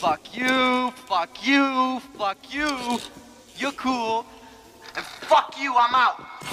fuck you, fuck you, fuck you. You're cool. And fuck you, I'm out.